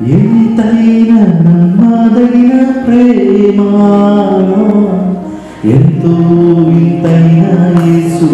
ఎంతైనా నమ్మదగిన ప్రేమ ఎంతో వింతైన యేసు